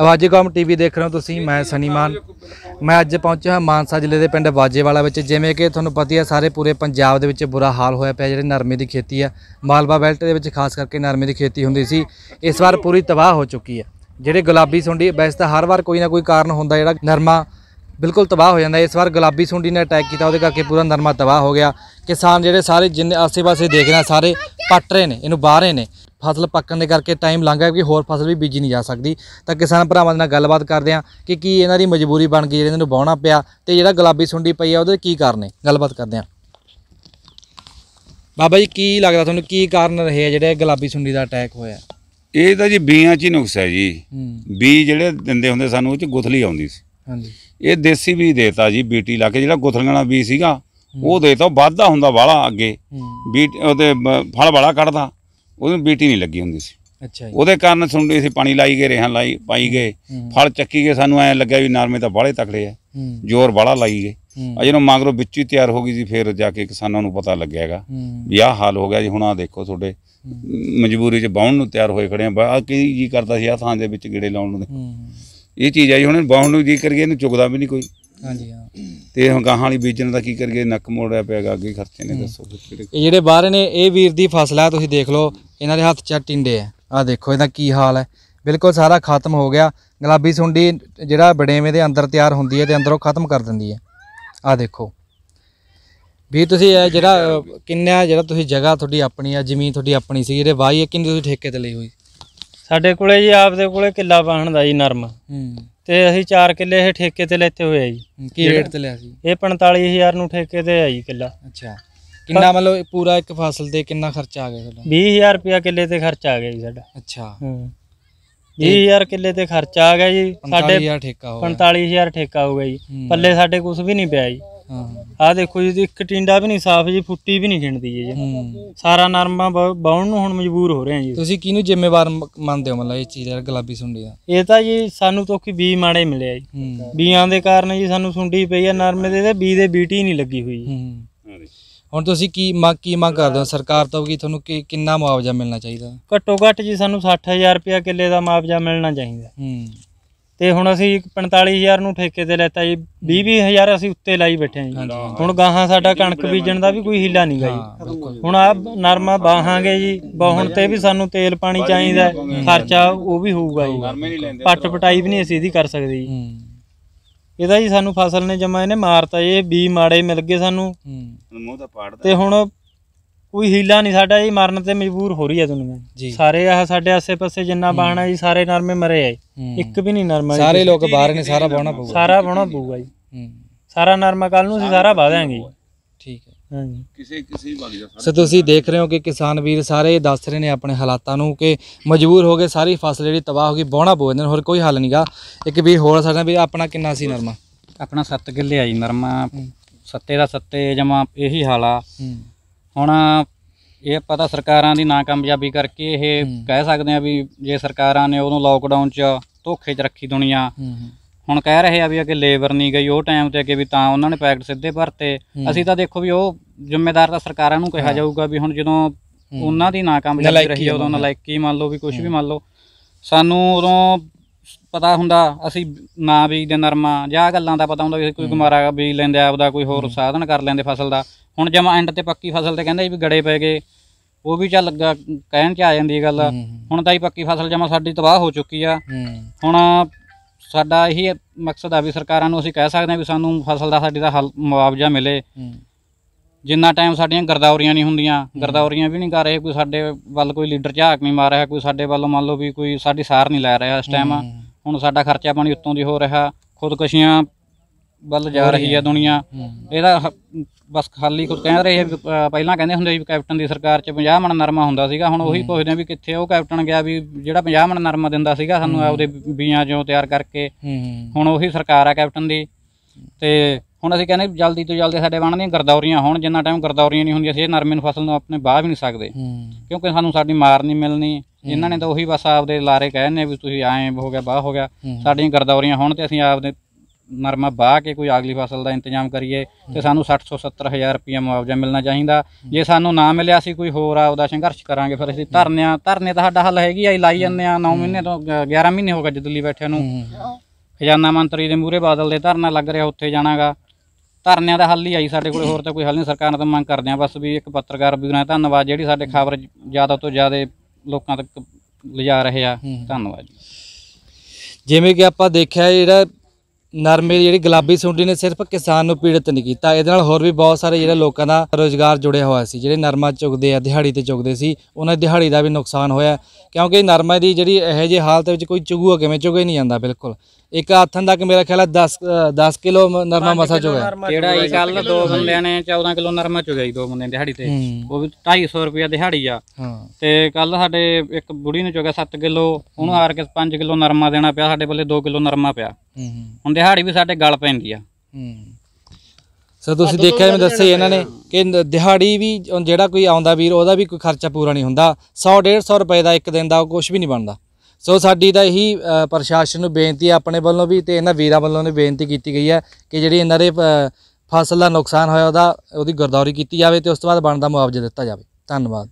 ਆਵਾਜ਼ੀਕੌਮ TV ਦੇਖ ਰਹੇ ਹੋ ਤੁਸੀਂ, ਮੈਂ ਸਨੀਮਾਨ ਮੈਂ ਅੱਜ ਪਹੁੰਚਿਆ ਹਾਂ ਮਾਨਸਾ ਜ਼ਿਲ੍ਹੇ ਦੇ ਪਿੰਡ ਵਾਜੇਵਾਲਾ ਵਿੱਚ, ਜਿਵੇਂ ਕਿ ਤੁਹਾਨੂੰ ਪਤਾ ਹੀ ਹੈ, ਸਾਰੇ ਪੂਰੇ ਪੰਜਾਬ ਦੇ ਵਿੱਚ ਬੁਰਾ ਹਾਲ ਹੋਇਆ ਪਿਆ, ਜਿਹੜੇ ਨਰਮੇ ਦੀ ਖੇਤੀ ਹੈ। ਮਾਲਵਾ ਬੈਲਟ ਦੇ ਵਿੱਚ ਖਾਸ ਕਰਕੇ ਨਰਮੇ ਦੀ ਖੇਤੀ ਹੁੰਦੀ ਸੀ। ਇਸ ਵਾਰ ਪੂਰੀ ਤਬਾਹ ਹੋ ਚੁੱਕੀ ਹੈ। ਜਿਹੜੇ ਗੁਲਾਬੀ ਸੁੰਡੀ, ਵੈਸੇ ਤਾਂ ਹਰ ਵਾਰ ਕੋਈ ਨਾ ਕੋਈ ਕਾਰਨ ਹੁੰਦਾ, ਜਿਹੜਾ ਨਰਮਾ ਬਿਲਕੁਲ ਤਬਾਹ ਹੋ ਜਾਂਦਾ ਇਸ ਵਾਰ ਗੁਲਾਬੀ ਸੁੰਡੀ ਨੇ ਅਟੈਕ ਕੀਤਾ, ਉਹਦੇ ਕਰਕੇ ਪੂਰਾ ਨਰਮਾ ਤਬਾਹ ਹੋ ਗਿਆ। ਕਿਸਾਨ ਜਿਹੜੇ ਸਾਰੇ ਜਿੰਨੇ ਆਸੇ-ਪਾਸੇ ਦੇਖ ਰਹੇ ਆ, ਸਾਰੇ ਪੱਟ ਰਹੇ ਨੇ, ਇਹਨੂੰ ਬਾਹ ਰਹੇ ਨੇ। ਫਸਲ ਪੱਕਣ ਦੇ ਕਰਕੇ ਟਾਈਮ ਲੰਘ ਗਿਆ ਕਿ ਹੋਰ ਫਸਲ ਵੀ ਬੀਜੀ ਨਹੀਂ ਜਾ ਸਕਦੀ। ਤਾਂ ਕਿਸਾਨ ਭਰਾਵਾਂ ਦੇ ਨਾਲ ਗੱਲਬਾਤ ਕਰਦੇ ਆ ਕਿ ਕੀ ਇਹਨਾਂ ਦੀ ਮਜਬੂਰੀ ਬਣ ਗਈ ਜਿਹੜੇ ਇਹਨਾਂ ਨੂੰ ਵਾਹੁਣਾ ਪਿਆ ਤੇ ਜਿਹੜਾ ਗੁਲਾਬੀ ਸੁੰਡੀ ਪਈ ਆ ਉਹਦੇ ਕੀ ਕਾਰਨ ਨੇ? ਗੱਲਬਾਤ ਕਰਦੇ ਆ ਬਾਬਾ ਜੀ ਕੀ ਲੱਗਦਾ ਤੁਹਾਨੂੰ ਕੀ ਕਾਰਨ ਰਹੇ ਆ ਜਿਹੜੇ ਗੁਲਾਬੀ ਸੁੰਡੀ ਦਾ ਅਟੈਕ ਹੋਇਆ? ਇਹ ਤਾਂ ਜੀ ਬੀਆਂ 'ਚ ਹੀ ਨੁਕਸ ਹੈ ਜੀ। ਬੀ ਜਿਹੜੇ ਦਿੰਦੇ ਹੁੰਦੇ ਸਾਨੂੰ ਉਹ 'ਚ ਗੁਥਲੀ ਆਉਂਦੀ ਸੀ। ਹਾਂਜੀ। ਇਹ ਦੇਸੀ ਵੀ ਦੇਤਾ ਜੀ ਬੀਟੀ ਲਾ ਕੇ ਜਿਹੜਾ ਗੁਥਲੀਆਂ ਵਾਲਾ ਬੀ ਸੀਗਾ ਉਹ ਦੇਤਾ ਉਹ ਵੱਧਦਾ ਹੁੰਦਾ ਵਾਲਾ ਅੱਗੇ। ਬੀਟ ਉਹਦੇ ਬ- ਫਲ ਵਾਲਾ ਕੱਢਦਾ। ਉਹਨੂੰ ਬੀਟੀ ਨਹੀਂ ਲੱਗੀ ਹੁੰਦੀ ਸੀ। ਅੱਛਾ ਜੀ। ਉਹਦੇ ਕਾਰਨ ਸੁੰਡੀ ਸੀ ਪਾਣੀ ਲਾਈ ਗਏ ਰੇਹਾਂ ਲਾਈ ਪਾਈ ਗਏ। ਫਲ ਚੱਕੀ ਗਏ ਸਾਨੂੰ ਐ ਲੱਗਿਆ ਵੀ ਨਰਮੇ ਤਾਂ ਬਾਹਲੇ ਤਕੜੇ ਆ। ਜ਼ੋਰ ਬਾਹਲਾ ਲਾਈ ਗਏ। ਆ ਜਦੋਂ ਮਗਰੋਂ ਵਿੱਚ ਹੀ ਤਿਆਰ ਹੋ ਗਈ ਜੀ ਫਿਰ ਜਾ ਕੇ ਕਿਸਾਨਾਂ ਨੂੰ ਪਤਾ ਲੱਗਿਆ ਹੈਗਾ ਹੂੰ। ਵੀ ਆਹ ਹਾਲ ਹੋ ਗਿਆ ਜੀ ਹੁਣ ਆ ਦੇਖੋ ਤੁਹਾਡੇ। ਮਜਬੂਰੀ 'ਚ ਬਾਉਣ ਨੂੰ ਤਿਆਰ ਹੋਏ ਖੜੇ ਆ। ਆ ਕੀ ਜੀ ਕਰਦਾ ਸੀ ਆ ਥਾਂ ਦੇ ਵਿੱਚ ਗੇੜੇ ਲਾਉਣ ਨੂੰ ਇਹ ਚੀਜ਼ ਆਈ ਹੁਣ ਬਾਉਣ ਨੂੰ ਜੀ ਕਰੀਏ ਇਹਨੂੰ ਚੁਗਦਾ ਵੀ ਨਹੀਂ ਕੋਈ। ਹਾਂਜੀ ਹਾਂ। ਤੇ ਹੁਣ ਗਾਹਾਂ ਵਾਲੀ ਬੀਜਣ ਦਾ ਕੀ ਕਰੀਏ ਨੱਕ ਮੋੜਿਆ ਪਿਆਗਾ ਅੱਗੇ ਖਰਚੇ ਨੇ ਦੱਸੋ ਇਹ ਜਿਹੜੇ ਬਾਹਰ ਨੇ ਇਹ ਵੀਰ ਦੀ ਫਸਲ ਹੈ ਤੁਸੀਂ ਦੇਖ ਲਓ। ਇਹਨਾਂ ਦੇ ਹੱਥ 'ਚ ਟਿੰਡੇ ਆ। ਆਹ ਦੇਖੋ ਇਹਦਾ ਕੀ ਹਾਲ ਹੈ। ਬਿਲਕੁਲ ਸਾਰਾ ਖਤਮ ਹੋ ਗਿਆ। ਗੁਲਾਬੀ ਸੁੰਡੀ ਜਿਹੜਾ ਬੜੇਵੇਂ ਦੇ ਅੰਦਰ ਤਿਆਰ ਹੁੰਦੀ ਹੈ ਤੇ ਅੰਦਰੋਂ ਖਤਮ ਕਰ ਦਿੰਦੀ ਹੈ। ਆਹ ਦੇਖੋ। ਵੀ ਤੁਸੀਂ ਇਹ ਜਿਹੜਾ ਕਿੰਨਾ ਜਿਹੜਾ ਤੁਸੀਂ ਜਗ੍ਹਾ ਤੁਹਾਡੀ ਆਪਣੀ ਆ ਜ਼ਮੀਨ ਤੁਹਾਡੀ ਆਪਣੀ ਸੀ ਜਿਹੜੇ ਵਾਹੀ ਹੈ ਕਿੰਨੀ ਤੁਸੀਂ ਠੇਕੇ ਤੇ ਲਈ ਹੋਈ? ਸਾਡੇ ਕੋਲੇ ਜੀ ਆਪਦੇ ਕੋਲੇ ਕਿੱਲਾ ਬਾਹਣ ਦਾ ਜੀ ਨਰਮ। ਹੂੰ। ਤੇ ਅਸੀਂ 4 ਕਿੱਲੇ ਇਹ ਠੇਕੇ ਤੇ ਲੈਤੇ ਹੋਏ ਆ ਜੀ। ਕੀ ਰੇਟ ਤੇ ਲਿਆ ਸੀ? ਇਹ 45000 ਨੂੰ ਠੇਕੇ ਤੇ ਆ ਜੀ ਕਿੱਲਾ। ਅੱਛਾ। ਕਿੰਨਾ ਮਤਲਬ ਪੂਰਾ ਇੱਕ ਫਸਲ ਤੇ ਕਿੰਨਾ ਖਰਚਾ ਆ ਗਿਆ ਤੁਹਾਡਾ? 20000 ਰੁਪਿਆ ਕਿੱਲੇ ਤੇ ਖਰਚਾ ਆ ਗਿਆ ਜੀ ਸਾਡਾ। ਅੱਛਾ। ਹੂੰ। 20000 ਕਿੱਲੇ ਤੇ ਖਰਚਾ ਆ ਗਿਆ ਜੀ। ਸਾਡੇ 45000 ਠੇਕਾ ਹੋ ਗਿਆ 45000 ਠੇਕਾ ਹੋ ਗਿਆ ਜੀ। ਪੱਲੇ ਸਾਡੇ ਕੁਝ ਵੀ ਨਹੀਂ ਪਿਆ ਜੀ। ਹਾਂ। ਆਹ ਦੇਖੋ ਜੀ ਇੱਕ ਟਿੰਡਾ ਵੀ ਨਹੀਂ ਸਾਫ਼ ਜੀ ਫੁੱਟੀ ਵੀ ਨਹੀਂ ਗਿਣਦੀ ਜੀ। ਸਾਰਾ ਨਰਮਾ ਬਾਉਣ ਨੂੰ ਹੁਣ ਮਜਬੂਰ ਹੋ ਰਹੇ ਆ ਜੀ। ਤੁਸੀਂ ਕਿਹਨੂੰ ਜ਼ਿੰਮੇਵਾਰ ਮੰਨਦੇ ਹੋ ਮਤਲਬ ਇਹ ਚੀਜ਼ ਦਾ ਗੁਲਾਬੀ ਸੁੰਡੀ ਦਾ? ਇਹ ਤਾਂ ਜੀ ਸਾਨੂੰ ਤੋਕੀ ਬੀ ਮਾੜੇ ਮਿਲਿਆ ਜੀ। ਬੀਆਂ ਦੇ ਕਾਰਨ ਜੀ ਸਾਨੂੰ ਸੁੰਡੀ ਪਈ ਆ ਨਰਮੇ ਦੇ ਤੇ ਬੀ ਦੇ ਬੀਟੀ ਨਹੀਂ ਲੱਗੀ ਹੋਈ ਜੀ। ਹੁਣ ਤੁਸੀਂ ਕੀ ਮੰਗ ਕੀ ਮੰਗ ਕਰਦੇ ਹੋ? ਸਰਕਾਰ ਤੋਂ ਕਿ ਤੁਹਾਨੂੰ ਕੀ ਕਿੰਨਾ ਮੁਆਵਜ਼ਾ ਮਿਲਣਾ ਚਾਹੀਦਾ? ਘੱਟੋ ਘੱਟ ਜੀ ਸਾਨੂੰ 60000 ਰੁਪਇਆ ਕਿੱਲੇ ਦਾ ਮੁਆਵਜ਼ਾ ਮਿਲਣਾ ਚਾਹੀਦਾ। ਹੂੰ। ਤੇ ਹੁਣ ਅਸੀਂ 45000 ਨੂੰ ਠੇਕੇ ਤੇ ਲੈਤਾ ਜੀ। 20-20000 ਅਸੀਂ ਉੱਤੇ ਲਾਈ ਬੈਠੇ ਹਾਂ ਜੀ। ਹੁਣ ਗਾਹਾਂ ਸਾਡਾ ਕਣਕ ਬੀਜਣ ਦਾ ਵੀ ਕੋਈ ਹਿੱਲਾ ਨਹੀਂ ਗਾ ਜੀ। ਹਾਂ ਬਿਲਕੁਲ ਹੁਣ ਆ ਨਰਮਾ ਬਾਹਾਂਗੇ ਜੀ। ਬਾਹਣ ਤੇ ਵੀ ਸਾਨੂੰ ਤੇਲ ਪਾਣੀ ਚਾਹੀਦਾ। ਹੈ। ਖਰਚਾ ਉਹ ਵੀ ਹੋਊਗਾ ਜੀ। ਪੱਟ ਪਟਾਈ ਵੀ ਨਹੀਂ ਅਸੀਂ ਇਹਦੀ ਕਰ ਸਕਦੇ ਜੀ। ਹੂੰ। ਇਹਦਾ ਜੀ ਸਾਨੂੰ ਫਸਲ ਨੇ ਜਮਾ ਇਹਨੇ ਮਾਰਤਾ ਇਹ ਬੀ ਮਾੜੇ ਮਿਲ ਗਏ ਸਾਨੂੰ। ਹੂੰ। ਮੂੰਹ ਤਾਂ ਪਾੜਦਾ। ਤੇ ਹੁਣ ਕੋਈ ਹੀਲਾ ਨਹੀਂ ਸਾਡਾ ਜੀ ਮਰਨ ਤੇ ਮਜਬੂਰ ਹੋ ਰਹੀ ਹੈ ਜੀ। ਦੁਨੀਆ ਸਾਰੇ ਆਹ ਸਾਡੇ ਆਸੇ-ਪਾਸੇ ਜਿੰਨਾ ਬਾਣਾ ਜੀ ਸਾਰੇ ਨਰਮੇ ਮਰੇ ਆ ਜੀ। ਇੱਕ ਵੀ ਨਹੀਂ ਨਰਮਾ ਜੀ। ਸਾਰੇ ਲੋਕ ਬਾਹਰ ਨੇ ਸਾਰਾ ਬਾਉਣਾ ਪਊਗਾ। ਸਾਰਾ ਬਾਉਣਾ ਪਊਗਾ ਜੀ। ਹੂੰ। ਸਾਰਾ ਨਰਮਾ ਕੱਲ ਨੂੰ ਅਸੀਂ ਸਾਰਾ ਵਾਹ ਦਿਆਂਗੇ ਜੀ। ਠੀਕ ਹੈ। ਹਾਂਜੀ। ਕਿਸੇ ਕਿਸੇ ਵਗ ਜਾ ਸੋ ਤੁਸੀਂ ਦੇਖ ਰਹੇ ਹੋ ਕਿ ਕਿਸਾਨ ਵੀਰ ਸਾਰੇ ਦੱਸ ਰਹੇ ਨੇ ਆਪਣੇ ਹਾਲਾਤਾਂ ਨੂੰ ਕਿ ਮਜਬੂਰ ਹੋ ਗਏ ਸਾਰੀ ਫਸਲ ਜਿਹੜੀ ਤਬਾਹ ਹੋ ਗਈ ਬਾਉਣਾ ਪਊ ਇਹਨਾਂ ਨੂੰ ਹੋਰ ਕੋਈ ਹੱਲ ਨਹੀਂਗਾ ਇੱਕ ਵੀਰ ਹੋਰ ਸਾਡਾ ਵੀ ਆਪਣਾ ਕਿੰਨਾ ਸੀ ਨਰਮਾ? ਆਪਣਾ 7 ਕਿੱਲੇ ਆ ਜੀ ਨਰਮਾ। ਸੱਤੇ ਦਾ ਸੱਤੇ ਜਮਾ ਇਹੀ ਹਾਲ ਆ। ਹੁਣ ਇਹ ਪਤਾ ਸਰਕਾਰਾਂ ਦੀ ਨਾਕਾਮਯਾਬੀ ਕਰਕੇ ਇਹ ਕਹਿ ਸਕਦੇ ਆ ਵੀ ਜੇ ਸਰਕਾਰਾਂ ਨੇ ਉਦੋਂ ਲੋਕਡਾਊਨ 'ਚ ਧੋਖੇ 'ਚ ਰੱਖੀ ਦੁਨੀਆ ਹੁਣ ਕਹਿ ਰਹੇ ਆ ਵੀ ਅੱਗੇ ਲੇਬਰ ਨਹੀਂ ਗਈ ਉਹ ਟਾਈਮ ਤੇ ਅੱਗੇ ਵੀ ਤਾਂ ਉਹਨਾਂ ਨੇ ਪੈਕਟ ਸਿੱਧੇ ਭਰਤੇ। ਅਸੀਂ ਤਾਂ ਦੇਖੋ ਵੀ ਉਹ ਜ਼ਿੰਮੇਦਾਰ ਤਾਂ ਸਰਕਾਰਾਂ ਨੂੰ ਕਿਹਾ ਜਾਊਗਾ ਵੀ ਹੁਣ ਜਦੋਂ ਉਹਨਾਂ ਦੀ ਨਾਕਾਮਯਾਬੀ ਰਹੀ ਉਦੋਂ। ਨਲਾਇਕੀ ਮੰਨ ਲਓ ਵੀ ਕੁਝ ਵੀ ਮੰਨ ਲਓ। ਸਾਨੂੰ ਉਦੋਂ ਪਤਾ ਹੁੰਦਾ ਅਸੀਂ ਨਾ ਬੀਜਦੇ ਨਰਮਾ ਜਾਂ ਗੱਲਾਂ ਦਾ ਪਤਾ ਹੁੰਦਾ ਵੀ ਕੋਈ ਗੁਮਾਰਾ ਬੀਜ ਲੈਂਦੇ ਆਪਦਾ ਕੋਈ ਹੋਰ ਸਾਧਨ ਕਰ ਲੈਂਦੇ ਫਸਲ ਦਾ। ਹੁਣ ਜਮਾ ਐਂਡ ਤੇ ਪੱਕੀ ਫਸਲ ਤੇ ਕਹਿੰਦੇ ਵੀ ਗੜੇ ਪੈ ਗਏ। ਉਹ ਵੀ ਚੱਲ ਕਹਿਣ ਚ ਆ ਜਾਂਦੀ ਗੱਲ। ਹੁਣ ਤਾਂ ਹੀ ਪੱਕੀ ਫਸਲ ਜਮਾ ਸਾਡੀ ਤਬਾਹ ਹੋ ਚੁੱਕੀ ਆ। ਹੁਣ ਸਾਡਾ ਇਹੀ ਮਕਸਦ ਆ ਵੀ ਸਰਕਾਰਾਂ ਨੂੰ ਅਸੀਂ ਕਹਿ ਸਕਦੇ ਹਾਂ ਵੀ ਸਾਨੂੰ ਫਸਲ ਦਾ ਸਾਡੀ ਦਾ ਹੱਲ ਮੁਆਵਜ਼ਾ ਮਿਲੇ। ਜਿੰਨਾ ਟਾਈਮ ਸਾਡੀਆਂ ਗਰਦੌਰੀਆਂ ਨਹੀਂ ਹੁੰਦੀਆਂ ਗਰਦੌਰੀਆਂ ਵੀ ਨਹੀਂ ਕਰ ਰਹੇ ਕੋਈ ਸਾਡੇ ਵੱਲ ਕੋਈ ਲੀਡਰ ਝਾਕ ਨਹੀਂ ਮਾਰ ਰਿਹਾ ਕੋਈ ਸਾਡੇ ਵੱਲੋਂ ਮੰਨ ਲਓ ਵੀ ਕੋਈ ਸਾਡੀ ਸਾਰ ਨਹੀਂ ਲੈ ਰਿਹਾ ਇਸ ਟਾਈਮ ਹੁਣ ਸਾਡਾ ਖਰਚਾ ਪਾਣੀ ਉੱਤੋਂ ਦੀ ਹੋ ਰਿਹਾ ਖੁਦਕੁਸ਼ੀਆਂ ਵੱਲ ਜਾ ਰਹੀ ਹੈ ਦੁਨੀਆ। ਇਹਦਾ ਹ- ਬਸ ਖਾਲੀ ਕੁਝ ਕਹਿ ਰਹੇ ਆ ਵੀ, ਅ, ਪਹਿਲਾਂ ਕਹਿੰਦੇ ਹੁੰਦੇ ਸੀ ਕੈਪਟਨ ਦੀ ਸਰਕਾਰ 'ਚ 50 ਮਣ ਨਰਮਾ ਹੁੰਦਾ ਸੀਗਾ। ਹੁਣ ਉਹੀ ਪੁੱਛਦੇ ਆ ਵੀ ਕਿੱਥੇ ਉਹ ਕੈਪਟਨ ਗਿਆ ਵੀ ਜਿਹੜਾ 50 ਮਣ ਨਰਮਾ ਦਿੰਦਾ ਸੀਗਾ ਸਾਨੂੰ ਆਪਦੇ ਬੀਆਂ 'ਚੋਂ ਤਿਆਰ ਕਰਕੇ। ਹੂੰ ਹੁਣ ਉਹੀ ਸਰਕਾਰ ਆ ਕੈਪਟਨ ਦੀ। ਤੇ ਹੁਣ ਅਸੀਂ ਕਹਿੰਦੇ ਵੀ ਜਲਦੀ ਤੋਂ ਜਲਦੀ ਸਾਡੇ ਬਣਦੀਆਂ ਗਰਦੌਰੀਆਂ ਹੋਣ। ਜਿੰਨਾ ਟਾਈਮ ਗਰਦੌਰੀਆਂ ਨਹੀਂ ਹੁੰਦੀਆਂ ਅਸੀਂ ਇਹ ਨਰਮੇ ਨੂੰ ਫਸਲ ਨੂੰ ਆਪਣੇ ਬਾਹ ਵੀ ਨਹੀਂ ਸਕਦੇ। ਹੂੰ। ਕਿਉਂਕਿ ਸਾਨੂੰ ਸਾਡੀ ਮਾਰ ਨਹੀਂ ਮਿਲਣੀ। ਇਹਨਾਂ ਨੇ ਤਾਂ ਉਹੀ ਬਸ ਆਪਦੇ ਲਾਰੇ ਕਹਿੰਦੇ ਵੀ ਤੁਸੀਂ ਐਂ ਹੋ ਗਿਆ ਬਾਹ ਹੋ ਗਿਆ। ਸਾਡੀਆਂ ਗਰਦੌਰੀਆਂ ਹੋਣ ਤੇ ਅਸੀਂ ਆਪਦੇ ਨਰਮਾ ਵਾਹ ਕੇ ਕੋਈ ਅਗਲੀ ਫਸਲ ਦਾ ਇੰਤਜ਼ਾਮ ਕਰੀਏ ਤੇ ਸਾਨੂੰ 60 ਤੋਂ 70 ਹਜ਼ਾਰ ਰੁਪਇਆ ਮੁਆਵਜ਼ਾ ਮਿਲਣਾ ਚਾਹੀਦਾ। ਜੇ ਸਾਨੂੰ ਨਾ ਮਿਲਿਆ ਅਸੀਂ ਕੋਈ ਹੋਰ ਆਪਦਾ ਸੰਘਰਸ਼ ਕਰਾਂਗੇ ਫਿਰ ਅਸੀਂ ਧਰਨਿਆਂ ਧਰਨੇ ਤਾਂ ਸਾਡਾ ਹੱਲ ਹੈਗੀ ਆ ਲਾਈ ਜੰਨੇ ਆ 9 ਮਹੀਨੇ ਤੋਂ ਗ- 11 ਮਹੀਨੇ ਹੋ ਗਏ ਅੱਜ ਦਿੱਲੀ ਬੈਠਿਆਂ ਨੂੰ। ਖਜ਼ਾਨਾ ਮੰਤਰੀ ਦੇ ਮੂਹਰੇ ਬਾਦਲ ਦੇ ਧਰਨਾ ਲੱਗ ਰਿਹਾ ਉੱਥੇ ਜਾਣਾਗਾ। ਧਰਨਿਆਂ ਦਾ ਹੱਲ ਹੀ ਆਈ ਸਾਡੇ ਕੋਲ ਹੋਰ ਤਾਂ ਕੋਈ ਹੱਲ ਨਹੀਂ ਸਰਕਾਰ ਤਾਂ ਮੰਗ ਕਰਦੇ ਆ ਬਸ ਵੀ ਇੱਕ ਪੱਤਰਕਾਰ ਵੀਰਾਂ ਧੰਨਵਾਦ ਜਿਹੜੀ ਸਾਡੇ ਖਬਰ ਜ਼ਿਆਦਾ ਤੋਂ ਜ਼ਿਆਦਾ ਲੋਕਾਂ ਤੱਕ ਲਿਜਾ ਰਹੇ ਆ ਧੰਨਵਾਦ ਜੀ। ਜਿਵੇਂ ਕਿ ਆਪਾਂ ਦੇਖਿਆ ਜਿਹੜਾ ਨਰਮੇ ਦੀ ਜਿਹੜੀ ਗੁਲਾਬੀ ਸੁੰਡੀ ਨੇ ਸਿਰਫ ਕਿਸਾਨ ਨੂੰ ਪੀੜਤ ਨਹੀਂ ਕੀਤਾ। ਇਹਦੇ ਨਾਲ ਹੋਰ ਵੀ ਬਹੁਤ ਸਾਰੇ ਜਿਹੜੇ ਲੋਕਾਂ ਦਾ ਰੋਜ਼ਗਾਰ ਜੁੜਿਆ ਹੋਇਆ ਸੀ ਜਿਹੜੇ ਨਰਮਾ ਚੁਗਦੇ ਆ ਦਿਹਾੜੀ ਤੇ ਚੁਗਦੇ ਸੀ ਉਹਨਾਂ ਦੀ ਦਿਹਾੜੀ ਦਾ ਵੀ ਨੁਕਸਾਨ ਹੋਇਆ। ਕਿਉਂਕਿ ਨਰਮਾ ਦੀ ਜਿਹੜੀ ਇਹੋ ਜਿਹੀ ਹਾਲਤ ਵਿੱਚ ਕੋਈ ਚੁਗੂਆ ਕਿਵੇਂ ਚੁਗੇ ਨਹੀਂ ਜਾਂਦਾ ਬਿਲਕੁਲ। ਇੱਕ ਹੱਥਾਂ ਤੱਕ ਮੇਰਾ ਖਿਆਲ ਹੈ 10 10 ਕਿਲੋ ਨਰਮਾ ਮਸਾ ਚੁਗਿਆ। ਕਿਹੜਾ ਹੀ ਕੱਲ ਦੋ ਬੰਦਿਆਂ ਨੇ 14 ਕਿਲੋ ਨਰਮਾ ਚੁਗਿਆ ਜੀ ਦੋ ਬੰਦਿਆਂ ਦਿਹਾੜੀ ਤੇ। ਉਹ ਵੀ 250 ਰੁਪਇਆ ਦਿਹਾੜੀ ਆ। ਤੇ ਕੱਲ ਸਾਡੇ ਇੱਕ ਬੁੜੀ ਨੇ ਚੁਗਿਆ 7 ਕਿਲੋ ਉਹਨੂੰ ਹਾਰ ਕੇ 5 ਕਿਲੋ ਨਰਮਾ ਦੇਣਾ ਪਿਆ ਸਾਡੇ ਬੱਲੇ 2 ਕਿਲੋ ਨਰਮਾ ਪਿਆ। ਹੁਣ ਦਿਹਾੜੀ ਵੀ ਸਾਡੇ ਗਲ ਪੈਂਦੀ ਆ। ਹੂੰ। ਸੋ ਤੁਸੀਂ ਦੇਖਿਆ ਜਿਵੇਂ ਦੱਸਿਆ ਹੀ ਇਹਨਾਂ ਨੇ ਕਿ ਨ- ਦਿਹਾੜੀ ਵੀ ਜਿਹੜਾ ਕੋਈ ਆਉਂਦਾ ਵੀਰ ਉਹਦਾ ਵੀ ਕੋਈ ਖਰਚਾ ਪੂਰਾ ਨਹੀਂ ਹੁੰਦਾ। 100 150 ਰੁਪਏ ਦਾ ਇੱਕ ਦਿਨ ਦਾ ਕੁਝ ਵੀ ਨਹੀਂ ਬਣਦਾ। ਸੋ ਸਾਡੀ ਤਾਂ ਇਹੀ ਅ, ਪ੍ਰਸ਼ਾਸਨ ਨੂੰ ਬੇਨਤੀ ਹੈ ਆਪਣੇ ਵੱਲੋਂ ਵੀ ਤੇ ਇਹਨਾਂ ਵੀਰਾਂ ਵੱਲੋਂ ਵੀ ਬੇਨਤੀ ਕੀਤੀ ਗਈ ਹੈ ਕਿ ਜਿਹੜੀ ਇਹਨਾਂ ਦੇ ਅ, ਫਸਲ ਦਾ ਨੁਕਸਾਨ ਹੋਇਆ ਉਹਦਾ ਉਹਦੀ ਗਰਦੌਰੀ ਕੀਤੀ ਜਾਵੇ ਤੇ ਉਸ ਤੋਂ ਬਾਅਦ ਬਣਦਾ ਮੁਆਵਜ਼ਾ ਦਿੱਤਾ ਜਾਵੇ। ਧੰਨਵਾਦ।